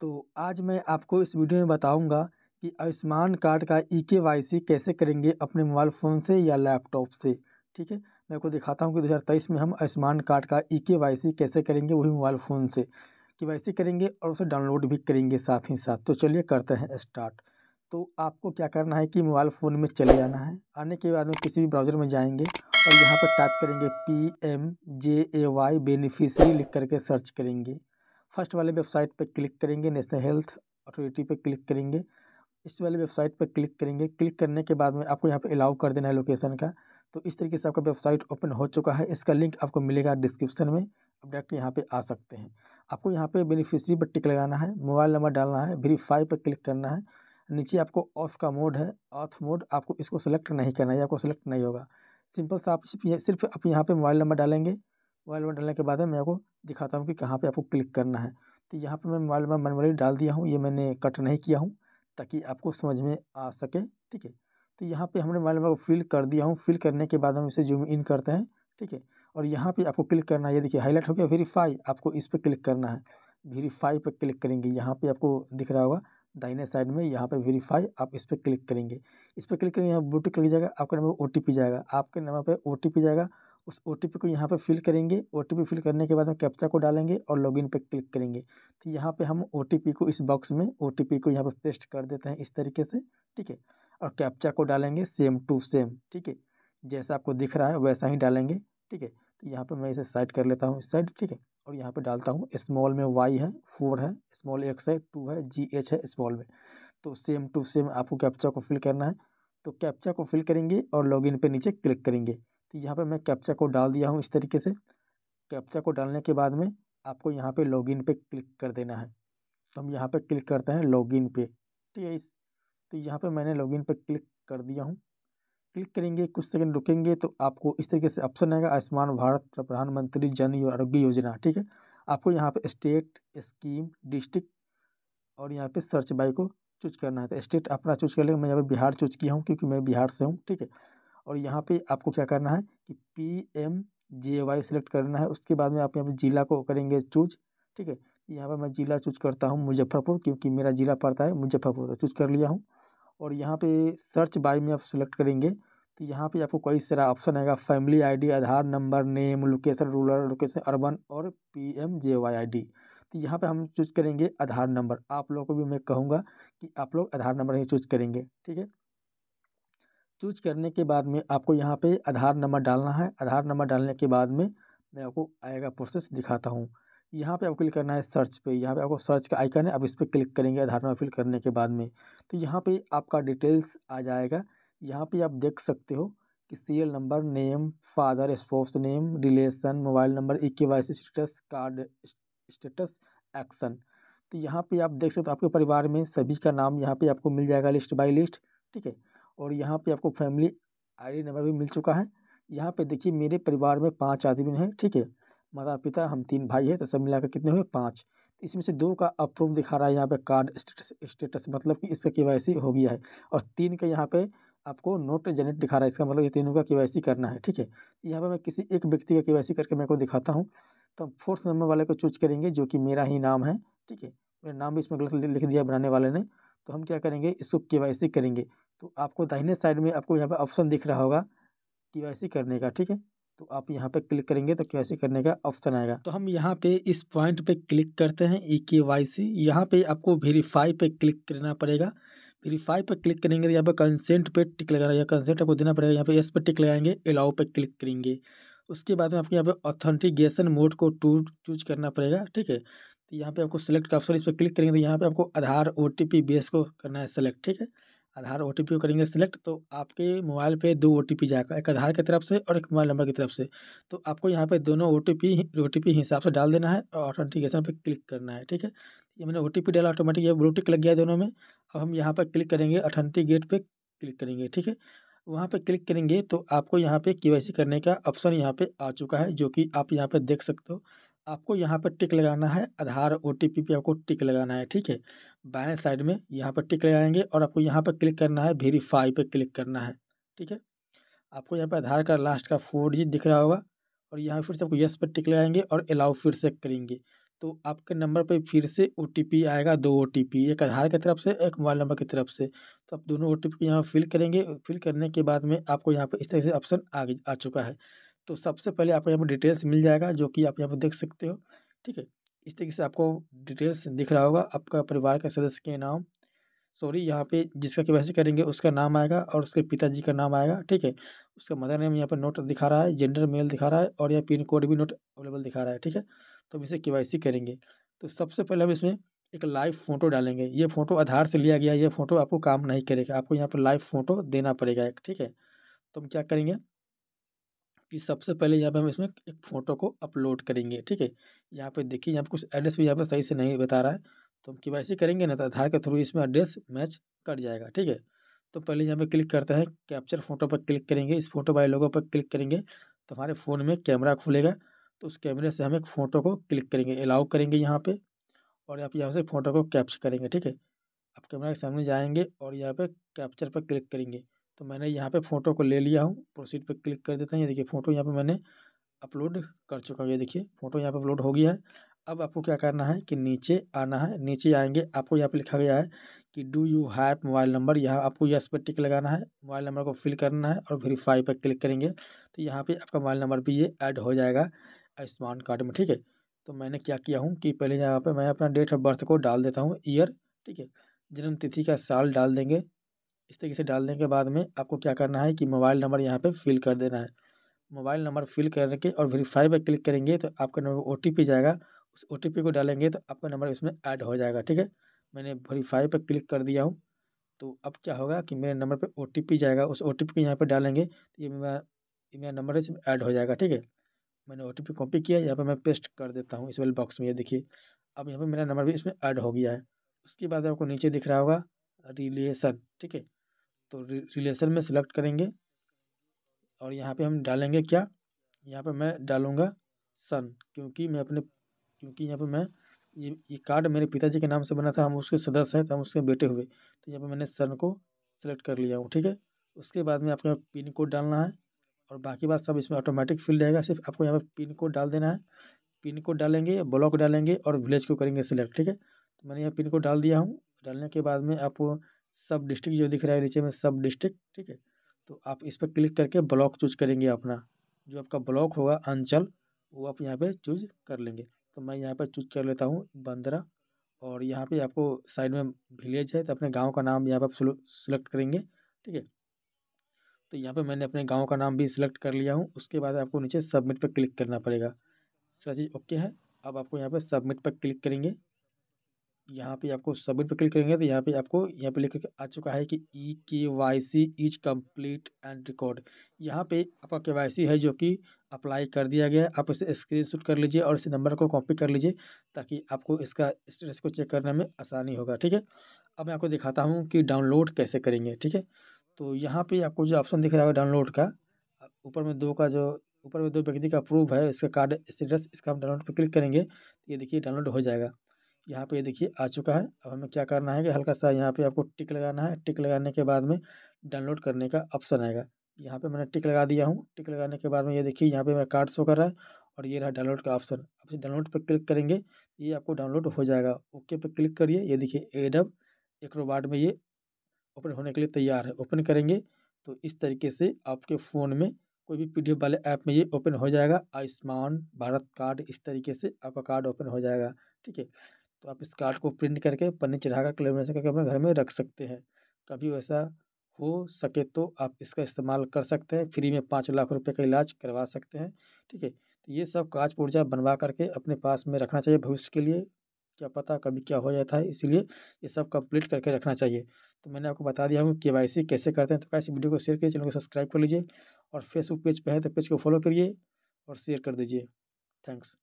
तो आज मैं आपको इस वीडियो में बताऊँगा कि आयुष्मान कार्ड का ई के वाई सी कैसे करेंगे अपने मोबाइल फ़ोन से या लैपटॉप से, ठीक है? मैं आपको दिखाता हूँ कि दो हज़ार तेईस में हम आयुष्मान कार्ड का ई के वाई सी कैसे करेंगे वही मोबाइल फ़ोन से। के करेंगे और उसे डाउनलोड भी करेंगे साथ ही साथ। तो चलिए करते हैं स्टार्ट। तो आपको क्या करना है कि मोबाइल फ़ोन में चले जाना है। आने के बाद में किसी भी ब्राउज़र में जाएँगे और यहाँ पर टाइप करेंगे P M J A Y beneficiary लिख करके सर्च करेंगे। फ़र्स्ट वाले वेबसाइट पर क्लिक करेंगे, नेशनल हेल्थ अथॉरिटी पर क्लिक करेंगे। इस वाले वेबसाइट पर क्लिक करेंगे। क्लिक करने के बाद में आपको यहाँ पे अलाउ कर देना है लोकेशन का। तो इस तरीके से आपका वेबसाइट ओपन हो चुका है। इसका लिंक आपको मिलेगा डिस्क्रिप्शन में। आप डायरेक्ट यहाँ पे आ सकते हैं। आपको यहाँ पे बेनिफिशरी पर टिक लगाना है, मोबाइल नंबर डालना है, वेरीफाई पर क्लिक करना है। नीचे आपको ऑफ़ का मोड है। ऑथ मोड आपको इसको सेलेक्ट नहीं करना है आपको सेलेक्ट नहीं होगा। सिंपल सा आप सिर्फ़ आप यहाँ पे मोबाइल नंबर डालेंगे। मोबाइल नंबर डालने के बाद मैं आपको दिखाता हूँ कि कहाँ पे आपको क्लिक करना है। तो यहाँ पे मैं मोबाइल नंबर मैनुअली डाल दिया हूँ, ये मैंने कट नहीं किया हूँ, ताकि आपको समझ में आ सके, ठीक है। तो यहाँ पे हमने मोबाइल नंबर को फिल कर दिया हूँ। फिल करने के बाद हम इसे जूम इन करते हैं, ठीक है। और यहाँ पे आपको क्लिक करना है, ये देखिए हाईलाइट हो गया वेरीफाई आपको इस पर क्लिक करना है। वेरीफाई पर क्लिक करेंगे, यहाँ पे आपको दिख रहा होगा, दाहिने साइड में यहाँ पे वेरीफाई आप इस पर क्लिक करेंगे। इस पर क्लिक करेंगे, यहाँ ब्लूटिक क्लिक जाएगा आपका नंबर ओ जाएगा। आपके नंबर पर ओ जाएगा उस ओटीपी को यहाँ पे फिल करेंगे। ओटीपी फिल करने के बाद में कैप्चा को डालेंगे और लॉगिन पे क्लिक करेंगे। तो यहाँ पे हम ओटीपी को इस बॉक्स में ओटीपी को यहाँ पे पेस्ट कर देते हैं इस तरीके से, ठीक है? और कैप्चा को डालेंगे सेम टू सेम ठीक है? जैसा आपको दिख रहा है वैसा ही डालेंगे, ठीक है? तो यहाँ पर मैं इसे साइड कर लेता हूँ इस साइड ठीक है? और यहाँ पर डालता हूँ स्मॉल में वाई है फोर है स्मॉल एक्स है टू है जी एच है स्मॉल में। तो सेम टू सेम आपको कैप्चा को फिल करना है। तो कैप्चा को फिल करेंगे और लॉगिन पे नीचे क्लिक करेंगे। तो यहाँ पे मैं कैप्चा को डाल दिया हूँ इस तरीके से। कैप्चा को डालने के बाद में आपको यहाँ पे लॉगिन पे क्लिक कर देना है। तो हम यहाँ पे क्लिक करते हैं लॉगिन पे। ठीक है इस तो यहाँ पे मैंने लॉगिन पे क्लिक कर दिया हूँ। क्लिक करेंगे, कुछ सेकंड रुकेंगे तो आपको इस तरीके से ऑप्शन आएगा, आयुष्मान भारत प्रधानमंत्री जन आरोग्य योजना। ठीक है? आपको यहाँ पे स्टेट स्कीम डिस्ट्रिक्ट और यहाँ पे सर्च बाई को चूज़ करना है। तो स्टेट अपना चूज़ कर लेंगे। मैं यहाँ पे बिहार चूज़ किया हूँ क्योंकि मैं बिहार से हूँ। ठीक है? और यहाँ पे आपको क्या करना है कि P M J Y select करना है। उसके बाद में आप यहाँ पे ज़िला को करेंगे चूज़ ठीक है? यहाँ पर मैं ज़िला चूज़ करता हूँ मुजफ्फरपुर क्योंकि मेरा ज़िला पड़ता है मुजफ्फरपुर तो चूज़ कर लिया हूँ। और यहाँ पे सर्च बाई में आप सेलेक्ट करेंगे तो यहाँ पे आपको कई सारा ऑप्शन आएगा। Family ID Aadhaar number name location rural location urban और P M J Y I D तो यहाँ पे हम चूज़ करेंगे आधार नंबर आप लोगों को भी मैं कहूँगा कि आप लोग आधार नंबर ही चूज़ करेंगे, ठीक है? चूज़ करने के बाद में आपको यहाँ पे आधार नंबर डालना है। आधार नंबर डालने के बाद में मैं आपको आएगा प्रोसेस दिखाता हूँ। यहाँ पे आपको क्लिक करना है सर्च पे। यहाँ पे आपको सर्च का आइकन है अब इस पर क्लिक करेंगे आधार नंबर फिल करने के बाद में। तो यहाँ पे आपका डिटेल्स आ जाएगा। यहाँ पे आप देख सकते हो कि serial number name father spouse name relation mobile number E K Y status card status action तो यहाँ पे आप देख सकते हो, आपके परिवार में सभी का नाम यहाँ पे आपको मिल जाएगा लिस्ट बाई लिस्ट ठीक है? और यहाँ पे आपको फैमिली आईडी नंबर भी मिल चुका है। यहाँ पे देखिए मेरे परिवार में पाँच आदमी हैं, ठीक है? माता पिता हम तीन भाई हैं तो सब मिलाकर कितने हुए? पाँच। इसमें से दो का अप्रूव दिखा रहा है यहाँ पे कार्ड स्टेटस स्टेटस मतलब कि इसका के हो गया है। और तीन का यहाँ पे आपको नोट जनरेट दिखा रहा है, इसका मतलब ये तीनों का के करना है, ठीक है? यहाँ पर मैं किसी एक व्यक्ति का के करके मेरे को दिखाता हूँ। तो हम फोर्थ नंबर वाले को चूज़ करेंगे, जो कि मेरा ही नाम है, ठीक है? मेरा नाम भी इसमें गलत लिख दिया, बनाने वाले ने। तो हम क्या करेंगे? इसको के करेंगे। तो आपको दाहिने साइड में आपको यहाँ पर ऑप्शन दिख रहा होगा के करने का, ठीक है? तो आप यहाँ पे क्लिक करेंगे तो के करने का ऑप्शन आएगा। तो हम यहाँ पे इस पॉइंट पे क्लिक करते हैं ई के वाई सी। यहाँ पे आपको वेरीफाई पे क्लिक करना पड़ेगा। वेरीफाई पे क्लिक करेंगे तो यहाँ पे कंसेंट पे टिक लगाना, या कंसेंट आपको देना पड़ेगा। यहाँ पे एस पे टिक लगाएँगे अलाउ पे क्लिक करेंगे। उसके बाद में आपको यहाँ पे ऑथेंटिकेशन मोड को टू, चूज़ करना पड़ेगा, ठीक है? तो यहाँ पे आपको सेलेक्ट का ऑप्शन, इस पर क्लिक करेंगे तो यहाँ पे आपको Aadhaar O T P base को करना है सेलेक्ट, ठीक है? आधार ओ टी करेंगे सिलेक्ट तो आपके मोबाइल पे दो ओ टी पी जाएगा, एक आधार की तरफ़ से और एक मोबाइल नंबर की तरफ़ से। तो आपको यहाँ पे दोनों ओ टी पी हिसाब से डाल देना है और ऑथेंटिकेशन पे क्लिक करना है, ठीक है? ये मैंने ओ डाला ऑटोमेटिक ये ब्लूटिक लग गया दोनों में। अब हम यहाँ पर क्लिक करेंगे ऑथेंटिकेट पर क्लिक करेंगे, ठीक है? वहाँ पे क्लिक करेंगे तो आपको यहाँ पे के करने का ऑप्शन यहाँ पे आ चुका है, जो कि आप यहाँ पे देख सकते हो। आपको यहाँ पर टिक लगाना है, आधार ओ टी पी पे आपको टिक लगाना है, ठीक है? बाएँ साइड में यहाँ पर टिक लगाएँगे और आपको यहाँ पर क्लिक करना है, वेरीफाई पे क्लिक करना है, ठीक है? आपको यहाँ पर आधार कार्ड लास्ट का फोर डिजिट दिख रहा होगा और यहाँ फिर से आपको यस पर टिक लगाएँगे और अलाउ फिर से करेंगे। तो आपके नंबर पर फिर से ओटीपी आएगा, दो ओटीपी, एक आधार की तरफ़ से, एक मोबाइल नंबर की तरफ़ से। तो आप दोनों ओ टी पी यहाँ फिल करेंगे, फिल करने के बाद में आपको यहाँ पर इस तरह से ऑप्शन आ चुका है। तो सबसे पहले आपको यहाँ पर डिटेल्स मिल जाएगा, जो कि आप यहाँ पर देख सकते हो, ठीक है? इस तरीके से आपको डिटेल्स दिख रहा होगा, आपका परिवार के सदस्य के नाम सॉरी यहाँ पे जिसका के वैसे करेंगे, उसका नाम आएगा और उसके पिताजी का नाम आएगा, ठीक है? उसका मदर नेम यहाँ पर नोट दिखा रहा है जेंडर मेल दिखा रहा है और यहाँ पिन कोड भी नोट अवेलेबल दिखा रहा है, ठीक है? तो हम इसे के करेंगे। तो सबसे पहले हम इसमें एक लाइव फ़ोटो डालेंगे। ये फ़ोटो आधार से लिया गया ये फ़ोटो आपको काम नहीं करेगा, आपको यहाँ पर लाइव फ़ोटो देना पड़ेगा एक, ठीक है? तो हम क्या करेंगे? कि सबसे पहले यहाँ पे हम इसमें एक फ़ोटो को अपलोड करेंगे, ठीक है? यहाँ पे देखिए, यहाँ पे कुछ एड्रेस भी यहाँ पे सही से नहीं बता रहा है। तो हम के करेंगे ना तो आधार के थ्रू इसमें एड्रेस मैच कर जाएगा, ठीक है? तो पहले यहाँ पे क्लिक करते हैं, कैप्चर फ़ोटो पर क्लिक करेंगे, इस फ़ोटो वाले लोगों पर क्लिक करेंगे तो हमारे फ़ोन में कैमरा खुलेगा तो उस कैमरे से हम एक फ़ोटो को क्लिक करेंगे, अलाउ करेंगे यहाँ पर और आप यहाँ से फ़ोटो को कैप्चर करेंगे, ठीक है? आप कैमरा के सामने जाएँगे और यहाँ पर कैप्चर पर क्लिक करेंगे। तो मैंने यहाँ पे फ़ोटो को ले लिया हूँ। प्रोसीड पर क्लिक कर देते हैं। ये देखिए फ़ोटो यहाँ पर मैंने अपलोड कर चुका हूँ। ये देखिए फ़ोटो यहाँ पर अपलोड हो गया है। अब आपको क्या करना है कि नीचे आना है। नीचे आएँगे। आपको यहाँ पे लिखा गया है कि do you have mobile number? यहाँ आपको यस पर टिक लगाना है। मोबाइल नंबर को फिल करना है और वेरीफाई पर क्लिक करेंगे। तो यहाँ पर आपका मोबाइल नंबर भी ये ऐड हो जाएगा आयुष्मान कार्ड में, ठीक है? तो मैंने क्या किया हूँ कि पहले यहाँ पर मैं अपना डेट ऑफ़ बर्थ को डाल देता हूँ ईयर, ठीक है? जन्म तिथि का साल डाल देंगे। इस तरीके से डालने के बाद में आपको क्या करना है कि मोबाइल नंबर यहाँ पर फिल कर देना है। मोबाइल नंबर फिल करके और वेरीफाई पर क्लिक करेंगे तो आपका नंबर ओटीपी जाएगा। उस ओटीपी को डालेंगे तो आपका नंबर इसमें ऐड हो जाएगा, ठीक है? मैंने वेरीफाई पर क्लिक कर दिया हूँ। तो अब क्या होगा कि मेरे नंबर पे ओ जाएगा। उस ओ टी को यहाँ पर डालेंगे तो ये मेरा मेरा नंबर इसमें ऐड हो जाएगा, ठीक है? मैंने ओ कॉपी किया, यहाँ पर मैं पेस्ट कर देता हूँ इस वाले बॉक्स में, ये देखिए। अब यहाँ पर मेरा नंबर भी इसमें ऐड हो गया है। उसके बाद आपको नीचे दिख रहा होगा रिलेशन, ठीक है? तो रिलेशन में सिलेक्ट करेंगे। और यहाँ पे हम डालेंगे क्या? यहाँ पे मैं डालूँगा सन क्योंकि मैं अपने, क्योंकि यहाँ पे मैं, ये ये कार्ड मेरे पिताजी के नाम से बना था, हम उसके सदस्य हैं तो हम उसके बेटे हुए। तो यहाँ पे मैंने सन को सेलेक्ट कर लिया हूँ, ठीक है? उसके बाद में आपको पिन कोड डालना है, और बाकी बात सब इसमें ऑटोमेटिक फिल रहेगा। सिर्फ़ आपको यहाँ पर पिन कोड डाल देना है। पिन कोड डालेंगे ब्लॉक डालेंगे, और विलेज को करेंगे सिलेक्ट ठीक है? तो मैंने यहाँ पिन कोड डाल दिया हूँ। डालने के बाद में आपको सब डिस्ट्रिक्ट जो दिख रहा है नीचे में, सब डिस्ट्रिक्ट, ठीक है? तो आप इस पर क्लिक करके ब्लॉक चूज़ करेंगे अपना। जो आपका ब्लॉक होगा, अंचल, वो आप यहाँ पे चूज़ कर लेंगे। तो मैं यहाँ पर चूज़ कर लेता हूँ, बंदरा। और यहाँ पे आपको साइड में विलेज है तो अपने गाँव का नाम यहाँ पर सिलेक्ट करेंगे, ठीक है? तो यहाँ पे मैंने अपने गाँव का नाम भी सिलेक्ट कर लिया हूँ। उसके बाद आपको नीचे सबमिट पर क्लिक करना पड़ेगा। सारा चीज़ ओके है? अब आपको यहाँ पे सबमिट पर क्लिक करेंगे। यहाँ पे आपको सबमिट पर क्लिक करेंगे तो यहाँ पे आपको, यहाँ पे लिख आ चुका है कि E K Y C is complete and record यहाँ पे आपका के वाई सी है जो कि अप्लाई कर दिया गया आप इसे स्क्रीनशॉट कर लीजिए और इस नंबर को कॉपी कर लीजिए ताकि आपको इसका स्टेटस को चेक करने में आसानी होगा, ठीक है? अब मैं आपको दिखाता हूँ कि डाउनलोड कैसे करेंगे, ठीक है? तो यहाँ पर आपको जो ऑप्शन दिख रहा है डाउनलोड का, ऊपर में दो का जो, ऊपर में दो व्यक्ति का प्रूफ है, इसका कार्ड स्टेटस इसका हम डाउनलोड पर क्लिक करेंगे तो ये देखिए डाउनलोड हो जाएगा। यहाँ पे देखिए आ चुका है। अब हमें क्या करना है कि हल्का सा यहाँ पे आपको टिक लगाना है। टिक लगाने के बाद में डाउनलोड करने का ऑप्शन आएगा। यहाँ पे मैंने टिक लगा दिया हूँ। टिक लगाने के बाद में ये देखिए यहाँ पे मेरा कार्ड शो कर रहा है और ये रहा डाउनलोड का ऑप्शन। अब इसे डाउनलोड पर क्लिक करेंगे, ये आपको डाउनलोड हो जाएगा। ओके पर क्लिक करिए। ये देखिए एडब एक्रोबाट में ये ओपन होने के लिए तैयार है। ओपन करेंगे तो इस तरीके से आपके फ़ोन में कोई भी पीडीएफ वाले ऐप में ये ओपन हो जाएगा। आयुष्मान भारत कार्ड इस तरीके से आपका कार्ड ओपन हो जाएगा। ठीक है? तो आप इस कार्ड को प्रिंट करके पन्नी चढ़ाकर क्लेमिनेशन करके अपने घर में रख सकते हैं। कभी वैसा हो सके तो आप इसका इस्तेमाल कर सकते हैं, फ्री में पाँच लाख रुपए का इलाज करवा सकते हैं, ठीक है? तो ये सब काज पुर्जा बनवा करके अपने पास में रखना चाहिए भविष्य के लिए, क्या पता कभी क्या हो जाता है इसीलिए ये सब कंप्लीट करके रखना चाहिए। तो मैंने आपको बता दिया हूँ के वाई सी कैसे करते हैं तो कैसे वीडियो को शेयर करिए चैनल को सब्सक्राइब कर लीजिए और फेसबुक पेज पर है तो पेज को फॉलो करिए और शेयर कर दीजिए। थैंक्स।